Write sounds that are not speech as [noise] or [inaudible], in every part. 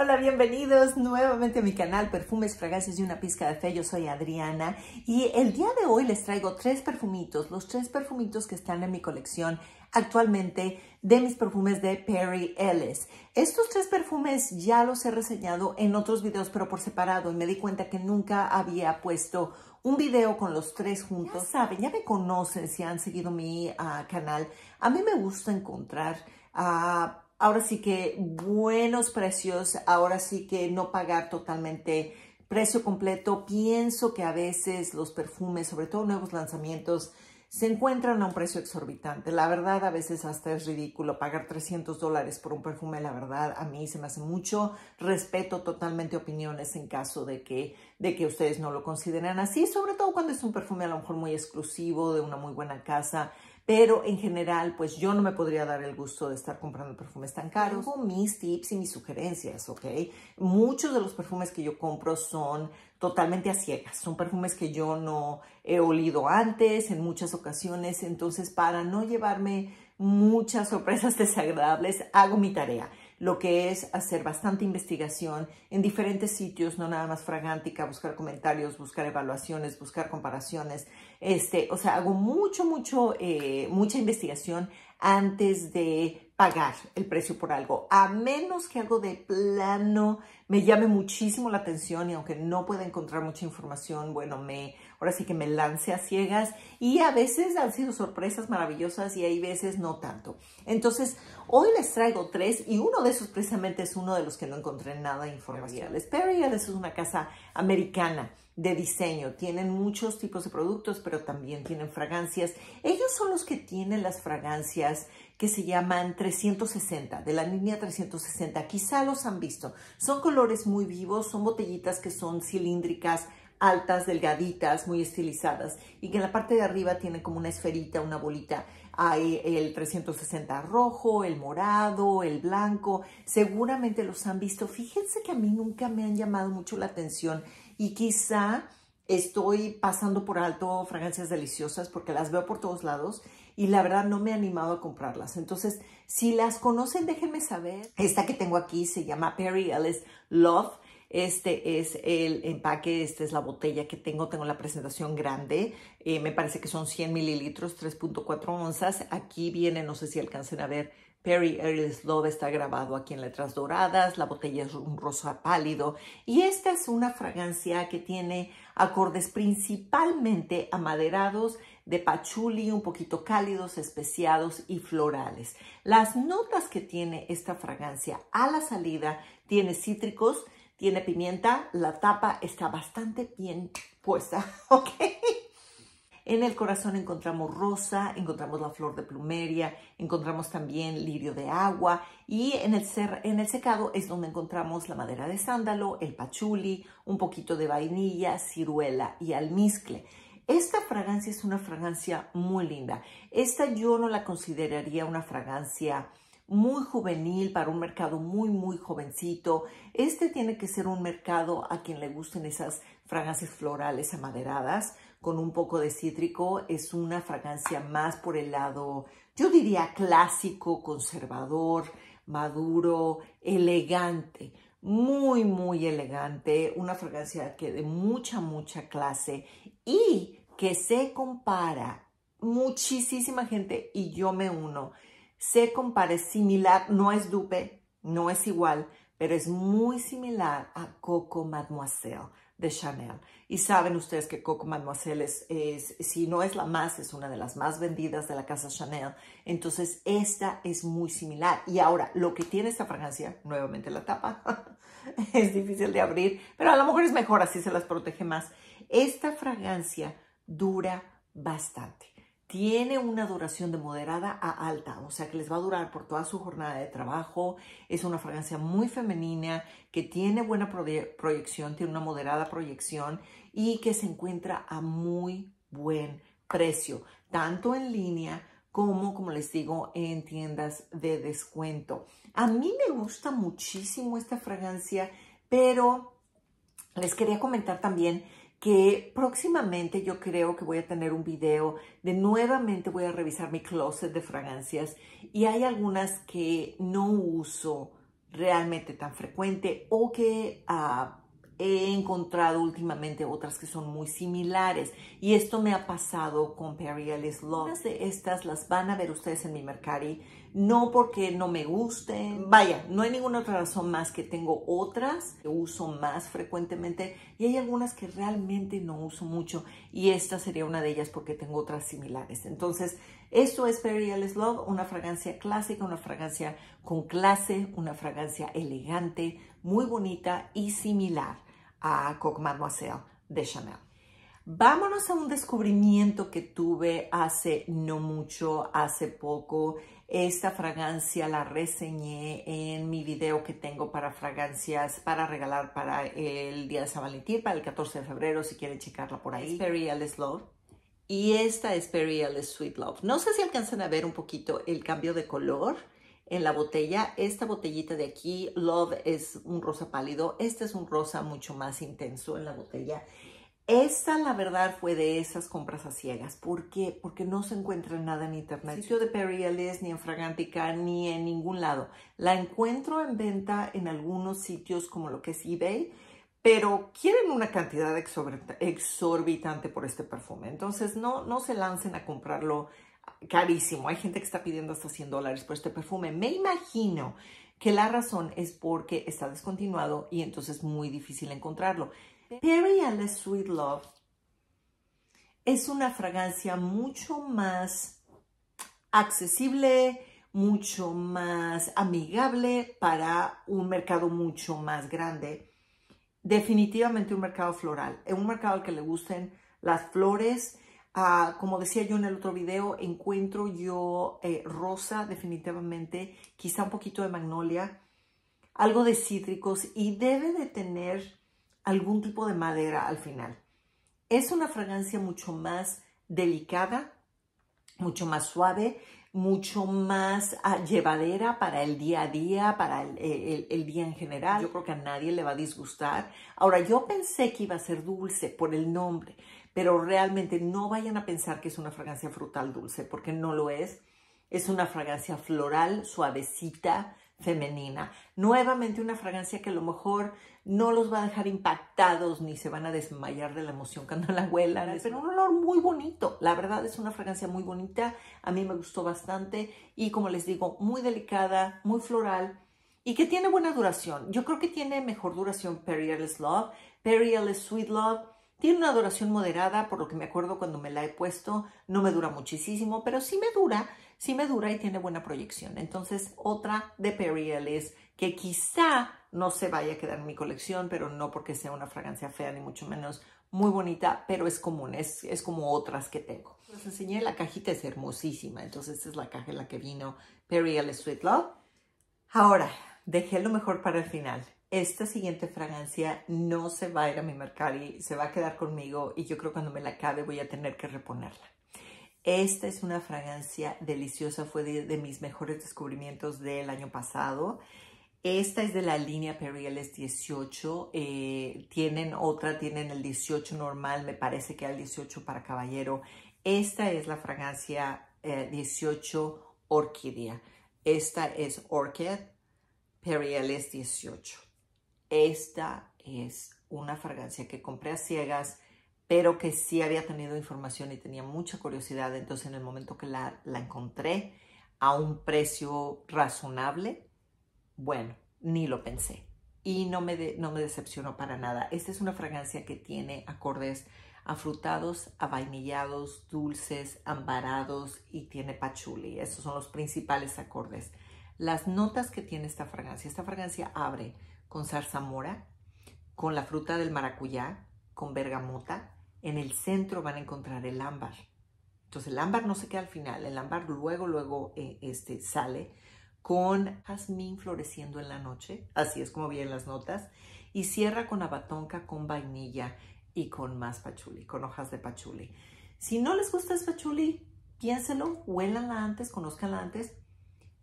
Hola, bienvenidos nuevamente a mi canal Perfumes, Fragancias y una pizca de fe. Yo soy Adriana y el día de hoy les traigo tres perfumitos, los tres perfumitos que están en mi colección actualmente de mis perfumes de Perry Ellis. Estos tres perfumes ya los he reseñado en otros videos, pero por separado y me di cuenta que nunca había puesto un video con los tres juntos. Ya saben, ya me conocen si han seguido mi uh, canal. A mí me gusta encontrar... Uh, ahora sí que buenos precios, ahora sí que no pagar totalmente precio completo. Pienso que a veces los perfumes, sobre todo nuevos lanzamientos, se encuentran a un precio exorbitante. La verdad, a veces hasta es ridículo pagar 300 dólares por un perfume. La verdad, a mí se me hace mucho. Respeto totalmente opiniones en caso de que, de que ustedes no lo consideren así, sobre todo cuando es un perfume a lo mejor muy exclusivo, de una muy buena casa pero en general, pues yo no me podría dar el gusto de estar comprando perfumes tan caros. Tengo mis tips y mis sugerencias, ¿ok? Muchos de los perfumes que yo compro son totalmente a ciegas, son perfumes que yo no he olido antes en muchas ocasiones, entonces para no llevarme muchas sorpresas [laughs] desagradables, hago mi tarea lo que es hacer bastante investigación en diferentes sitios, no nada más fragántica, buscar comentarios, buscar evaluaciones, buscar comparaciones. Este, o sea, hago mucho, mucho, eh, mucha investigación antes de pagar el precio por algo, a menos que algo de plano me llame muchísimo la atención y aunque no pueda encontrar mucha información, bueno, me, ahora sí que me lance a ciegas y a veces han sido sorpresas maravillosas y hay veces no tanto. Entonces, hoy les traigo tres y uno de esos precisamente es uno de los que no encontré nada información. Perry es una casa americana de diseño. Tienen muchos tipos de productos, pero también tienen fragancias. Ellos son los que tienen las fragancias que se llaman 360, de la línea 360. Quizá los han visto. Son colores muy vivos, son botellitas que son cilíndricas, altas, delgaditas, muy estilizadas y que en la parte de arriba tienen como una esferita, una bolita. Hay el 360 rojo, el morado, el blanco. Seguramente los han visto. Fíjense que a mí nunca me han llamado mucho la atención y quizá estoy pasando por alto fragancias deliciosas porque las veo por todos lados y la verdad no me he animado a comprarlas. Entonces, si las conocen, déjenme saber. Esta que tengo aquí se llama Perry Ellis Love. Este es el empaque, esta es la botella que tengo, tengo la presentación grande, eh, me parece que son 100 mililitros, 3.4 onzas. Aquí viene, no sé si alcancen a ver, Perry Ellis Love está grabado aquí en letras doradas, la botella es un rosa pálido y esta es una fragancia que tiene acordes principalmente amaderados de pachuli, un poquito cálidos, especiados y florales. Las notas que tiene esta fragancia a la salida tiene cítricos, tiene pimienta, la tapa está bastante bien puesta, [laughs] ¿ok? En el corazón encontramos rosa, encontramos la flor de plumeria, encontramos también lirio de agua y en el, en el secado es donde encontramos la madera de sándalo, el pachuli, un poquito de vainilla, ciruela y almizcle. Esta fragancia es una fragancia muy linda. Esta yo no la consideraría una fragancia muy juvenil para un mercado muy, muy jovencito. Este tiene que ser un mercado a quien le gusten esas fragancias florales amaderadas con un poco de cítrico. Es una fragancia más por el lado, yo diría clásico, conservador, maduro, elegante. Muy, muy elegante. Una fragancia que de mucha, mucha clase y que se compara muchísima gente y yo me uno. Se compara, similar, no es dupe, no es igual, pero es muy similar a Coco Mademoiselle de Chanel. Y saben ustedes que Coco Mademoiselle es, es, si no es la más, es una de las más vendidas de la casa Chanel. Entonces, esta es muy similar. Y ahora, lo que tiene esta fragancia, nuevamente la tapa, [laughs] es difícil de abrir, pero a lo mejor es mejor, así se las protege más. Esta fragancia dura bastante tiene una duración de moderada a alta, o sea que les va a durar por toda su jornada de trabajo. Es una fragancia muy femenina que tiene buena proyección, tiene una moderada proyección y que se encuentra a muy buen precio, tanto en línea como, como les digo, en tiendas de descuento. A mí me gusta muchísimo esta fragancia, pero les quería comentar también que próximamente yo creo que voy a tener un video de nuevamente voy a revisar mi closet de fragancias y hay algunas que no uso realmente tan frecuente o que ah, he encontrado últimamente otras que son muy similares y esto me ha pasado con Perry Ellis Love. de estas las van a ver ustedes en mi Mercari, no porque no me gusten, vaya, no hay ninguna otra razón más que tengo otras que uso más frecuentemente y hay algunas que realmente no uso mucho y esta sería una de ellas porque tengo otras similares. Entonces, esto es Perry Ellis Love, una fragancia clásica, una fragancia con clase, una fragancia elegante, muy bonita y similar a Coq Mademoiselle de Chanel. Vámonos a un descubrimiento que tuve hace no mucho, hace poco. Esta fragancia la reseñé en mi video que tengo para fragancias para regalar para el día de San Valentín, para el 14 de febrero, si quieren checarla por ahí. Perry Ellis Love. Y esta es Perry Ellis Sweet Love. No sé si alcanzan a ver un poquito el cambio de color en la botella. Esta botellita de aquí, Love, es un rosa pálido. Este es un rosa mucho más intenso en la botella. Esta, la verdad, fue de esas compras a ciegas. ¿Por qué? Porque no se encuentra nada en internet. Sitio de Perry Ellis, ni en Fragantica, ni en ningún lado. La encuentro en venta en algunos sitios como lo que es eBay, pero quieren una cantidad exorbitante por este perfume. Entonces, no, no se lancen a comprarlo carísimo. Hay gente que está pidiendo hasta 100 dólares por este perfume. Me imagino que la razón es porque está descontinuado y entonces es muy difícil encontrarlo. Perry Ellis Sweet Love es una fragancia mucho más accesible, mucho más amigable para un mercado mucho más grande. Definitivamente un mercado floral, un mercado al que le gusten las flores, Ah, como decía yo en el otro video, encuentro yo eh, rosa definitivamente, quizá un poquito de magnolia, algo de cítricos y debe de tener algún tipo de madera al final. Es una fragancia mucho más delicada, mucho más suave, mucho más ah, llevadera para el día a día, para el, el, día en general. Yo creo que a nadie le va a disgustar. Ahora, yo pensé que iba a ser dulce por el nombre, pero realmente no vayan a pensar que es una fragancia frutal dulce, porque no lo es. Es una fragancia floral, suavecita, femenina. Nuevamente una fragancia que a lo mejor no los va a dejar impactados ni se van a desmayar de la emoción cuando la huelan, pero un olor muy bonito. La verdad es una fragancia muy bonita, a mí me gustó bastante y como les digo, muy delicada, muy floral y que tiene buena duración. Yo creo que tiene mejor duración Perry Love, Perry Sweet Love tiene una duración moderada, por lo que me acuerdo cuando me la he puesto, no me dura muchísimo, pero sí me dura, sí me dura y tiene buena proyección. Entonces, otra de Perry Ellis que quizá no se vaya a quedar en mi colección, pero no porque sea una fragancia fea, ni mucho menos muy bonita, pero es común, es, es como otras que tengo. Les enseñé, la cajita es hermosísima, entonces esta es la caja en la que vino Perry Ellis Sweet Love. Ahora, dejé lo mejor para el final esta siguiente fragancia no se va a ir a mi Mercari, se va a quedar conmigo y yo creo que cuando me la acabe voy a tener que reponerla. Esta es una fragancia deliciosa, fue de, mis mejores descubrimientos del año pasado. Esta es de la línea Perry Ellis 18. Eh, tienen otra, tienen el 18 normal, me parece que el 18 para caballero. Esta es la fragancia 18 eh, Orquídea. Esta es Orchid Perry Ellis 18. Esta es una fragancia que compré a ciegas, pero que sí había tenido información y tenía mucha curiosidad. Entonces, en el momento que la, encontré a un precio razonable, bueno, ni lo pensé. Y no me, me decepcionó para nada. Esta es una fragancia que tiene acordes afrutados, avainillados, dulces, ambarados y tiene pachuli. Esos son los principales acordes. Las notas que tiene esta fragancia. Esta fragancia abre con zarzamora, con la fruta del maracuyá, con bergamota. En el centro van a encontrar el ámbar. Entonces el ámbar no se queda al final, el ámbar luego, luego eh, este, sale con jazmín floreciendo en la noche, así es como vienen las notas, y cierra con abatonca, con vainilla y con más pachuli, con hojas de pachuli. Si no les gusta el pachuli, piénselo, huélanla antes, conózcanla antes.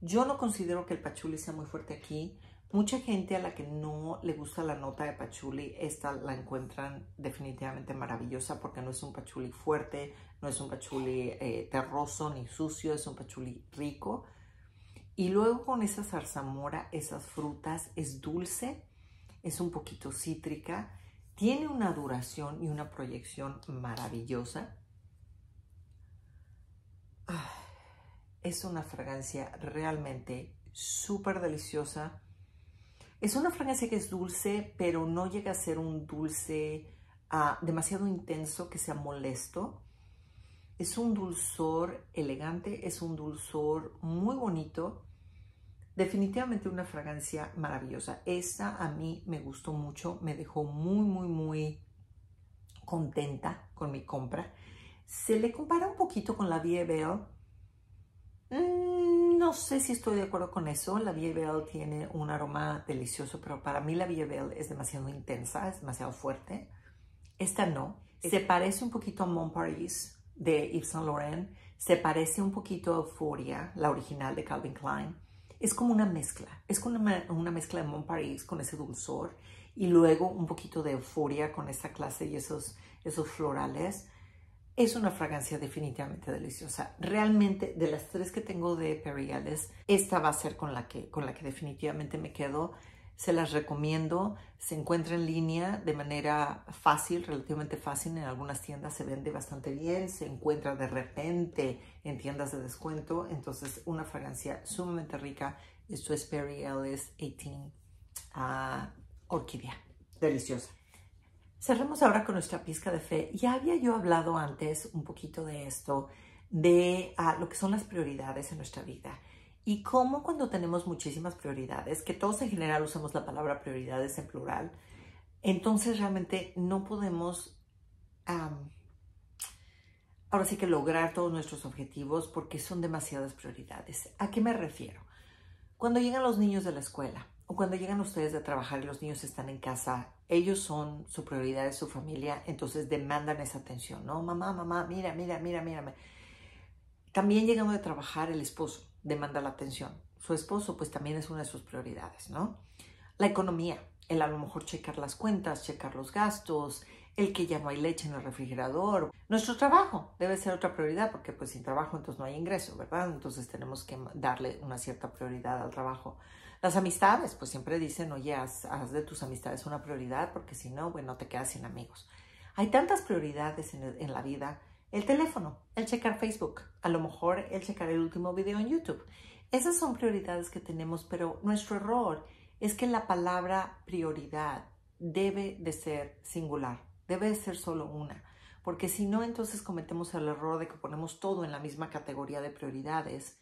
Yo no considero que el pachuli sea muy fuerte aquí. Mucha gente a la que no le gusta la nota de pachuli, esta la encuentran definitivamente maravillosa porque no es un pachuli fuerte, no es un pachuli eh, terroso ni sucio, es un pachuli rico. Y luego con esa zarzamora, esas frutas, es dulce, es un poquito cítrica, tiene una duración y una proyección maravillosa. Es una fragancia realmente súper deliciosa. Es una fragancia que es dulce, pero no llega a ser un dulce ah, demasiado intenso que sea molesto. Es un dulzor elegante, es un dulzor muy bonito. Definitivamente una fragancia maravillosa. Esta a mí me gustó mucho, me dejó muy, muy, muy contenta con mi compra. Se le compara un poquito con la. Mm, no sé si estoy de acuerdo con eso. La Vie Belle tiene un aroma delicioso, pero para mí la Vie Belle es demasiado intensa, es demasiado fuerte. Esta no. Se parece un poquito a Mon Paris de Yves Saint Laurent. Se parece un poquito a Euphoria, la original de Calvin Klein es como una mezcla, es como una, mezcla de Mon Paris con ese dulzor y luego un poquito de euforia con esa clase y esos, esos florales. Es una fragancia definitivamente deliciosa. Realmente, de las tres que tengo de Periales, esta va a ser con la que, con la que definitivamente me quedo. Se las recomiendo. Se encuentra en línea de manera fácil, relativamente fácil. En algunas tiendas se vende bastante bien. Se encuentra de repente en tiendas de descuento. Entonces, una fragancia sumamente rica. Esto es Perry Ellis 18 Orquídea. Deliciosa. Cerremos ahora con nuestra pizca de fe. Ya había yo hablado antes un poquito de esto, de ah, lo que son las prioridades en nuestra vida. Y cómo cuando tenemos muchísimas prioridades, que todos en general usamos la palabra prioridades en plural, entonces realmente no podemos ahora sí que lograr todos nuestros objetivos porque son demasiadas prioridades. ¿A qué me refiero? Cuando llegan los niños de la escuela cuando llegan ustedes de trabajar y los niños están en casa, ellos son su prioridad, su familia, entonces demandan esa atención, ¿no? Mamá, mamá, mira, mira, mira, mírame. También llegamos de trabajar el esposo demanda la atención. Su esposo pues también es una de sus prioridades, ¿no? La economía, el a lo mejor checar las cuentas, checar los gastos, el que ya no hay leche en el refrigerador. Nuestro trabajo debe ser otra prioridad porque pues sin trabajo entonces no hay ingreso, ¿verdad? Entonces tenemos que darle una cierta prioridad al trabajo. Las amistades, pues siempre dicen, oye, haz, de tus amistades una prioridad porque si no, bueno, te quedas sin amigos. Hay tantas prioridades en, en la vida el teléfono, el checar Facebook, a lo mejor el checar el último video en YouTube. Esas son prioridades que tenemos, pero nuestro error es que la palabra prioridad debe de ser singular, debe de ser solo una, porque si no, entonces cometemos el error de que ponemos todo en la misma categoría de prioridades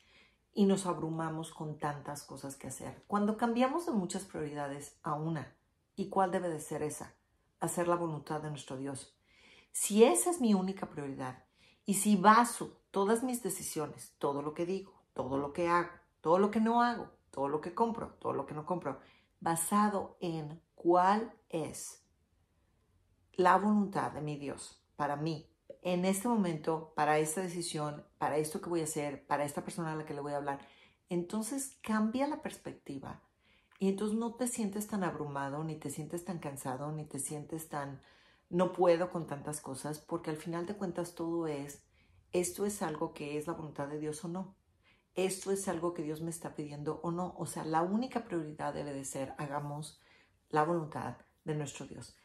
y nos abrumamos con tantas cosas que hacer. Cuando cambiamos de muchas prioridades a una, ¿y cuál debe de ser esa? Hacer la voluntad de nuestro Dios. Si esa es mi única prioridad y si baso todas mis decisiones, todo lo que digo, todo lo que hago, todo lo que no hago, todo lo que compro, todo lo que no compro, basado en cuál es la voluntad de mi Dios para mí, en este momento, para esta decisión, para esto que voy a hacer, para esta persona a la que le voy a hablar, entonces cambia la perspectiva y entonces no te sientes tan abrumado, ni te sientes tan cansado, ni te sientes tan no puedo con tantas cosas, porque al final de cuentas todo es, esto es algo que es la voluntad de Dios o no. Esto es algo que Dios me está pidiendo o no. O sea, la única prioridad debe de ser, hagamos la voluntad de nuestro Dios.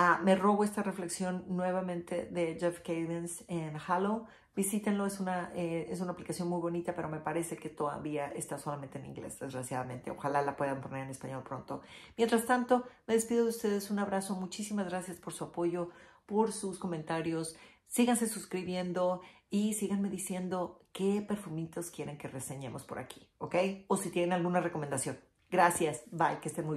Ah, me robo esta reflexión nuevamente de Jeff Cavins en Halo. Visítenlo, es una, eh, es una aplicación muy bonita, pero me parece que todavía está solamente en inglés, desgraciadamente. Ojalá la puedan poner en español pronto. Mientras tanto, me despido de ustedes. Un abrazo. Muchísimas gracias por su apoyo, por sus comentarios. Síganse suscribiendo y síganme diciendo qué perfumitos quieren que reseñemos por aquí, ¿ok? O si tienen alguna recomendación. Gracias. Bye. Que estén muy bien.